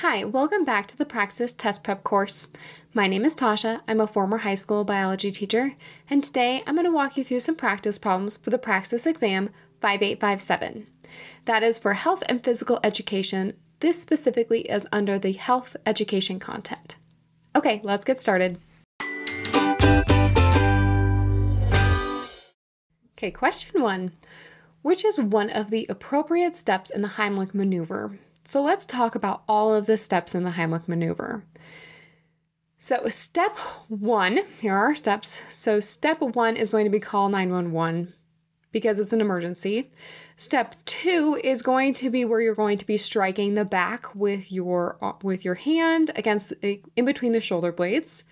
Hi, welcome back to the Praxis Test Prep course. My name is Tasia. I'm a former high school biology teacher, and today I'm going to walk you through some practice problems for the Praxis exam 5857. That is for health and physical education. This specifically is under the health education content. Okay, let's get started. Okay, question one. Which is one of the appropriate steps in the Heimlich maneuver? So let's talk about all of the steps in the Heimlich maneuver. So, step one, here are our steps. So, step one is going to be call 911 because it's an emergency. Step two is going to be where you're going to be striking the back with your uh, with your hand against uh, in between the shoulder blades.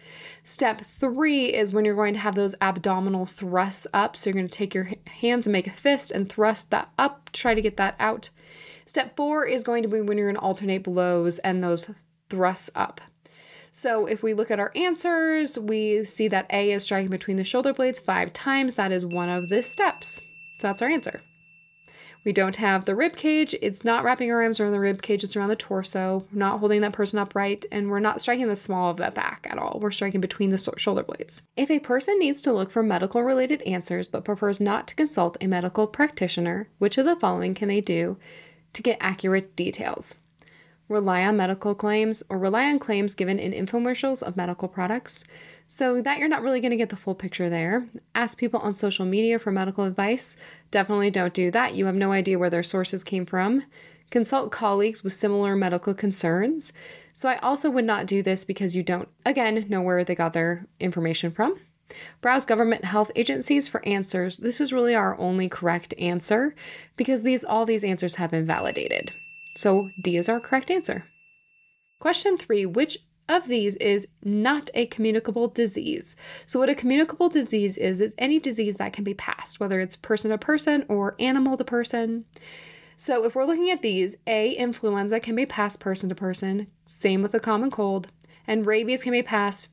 Step three is when you're going to have those abdominal thrusts up. So you're going to take your hands and make a fist and thrust that up, try to get that out. Step four is going to be when you're to alternate blows and those thrusts up. So if we look at our answers, we see that A is striking between the shoulder blades five times. That is one of the steps. So that's our answer. We don't have the rib cage. It's not wrapping our arms around the rib cage. It's around the torso. We're not holding that person upright, and we're not striking the small of that back at all. We're striking between the shoulder blades. If a person needs to look for medical related answers but prefers not to consult a medical practitioner, which of the following can they do to get accurate details. Rely on medical claims or rely on claims given in infomercials of medical products so that you're not really going to get the full picture there. Ask people on social media for medical advice. Definitely don't do that. You have no idea where their sources came from. Consult colleagues with similar medical concerns. So I also would not do this because you don't, again, know where they got their information from. Browse government health agencies for answers. This is really our only correct answer because these all these answers have been validated. So D is our correct answer. Question 3, which of these is not a communicable disease. So, what a communicable disease is, is any disease that can be passed, whether it's person to person or animal to person. So, if we're looking at these, A, influenza can be passed person to person, same with the common cold, and rabies can be passed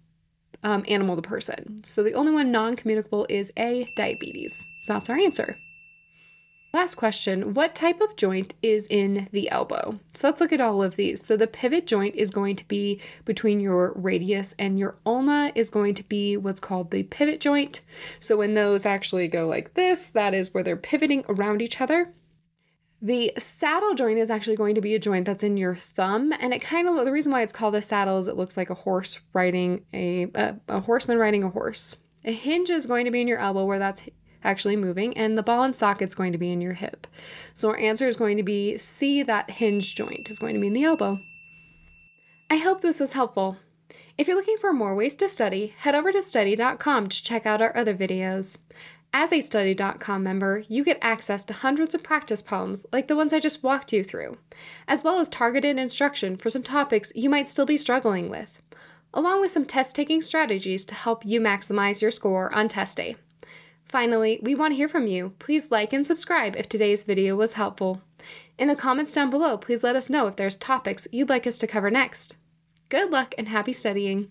um, animal to person. So the only one non communicable is A, diabetes. So that's our answer. Last question What type of joint is in the elbow? So let's look at all of these. So the pivot joint is going to be between your radius and your ulna, is going to be what's called the pivot joint. So when those actually go like this, that is where they're pivoting around each other. The saddle joint is actually going to be a joint that's in your thumb, and it kind of the reason why it's called a saddle is it looks like a horse riding a, a, a horseman riding a horse. A hinge is going to be in your elbow where that's actually moving, and the ball and socket is going to be in your hip. So our answer is going to be C. That hinge joint is going to be in the elbow. I hope this was helpful. If you're looking for more ways to study, head over to study.com to check out our other videos. As a Study.com member, you get access to hundreds of practice problems like the ones I just walked you through, as well as targeted instruction for some topics you might still be struggling with, along with some test taking strategies to help you maximize your score on test day. Finally, we want to hear from you. Please like and subscribe if today's video was helpful. In the comments down below, please let us know if there's topics you'd like us to cover next. Good luck and happy studying!